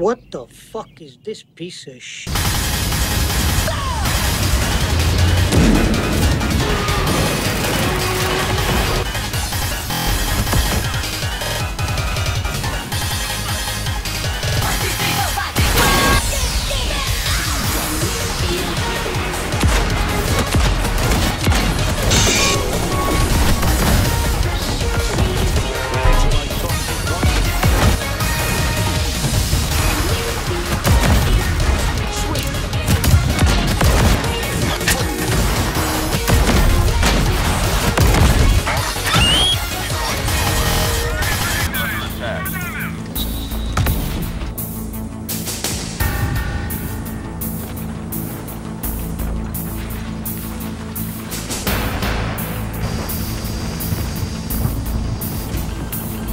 What the fuck is this piece of shit?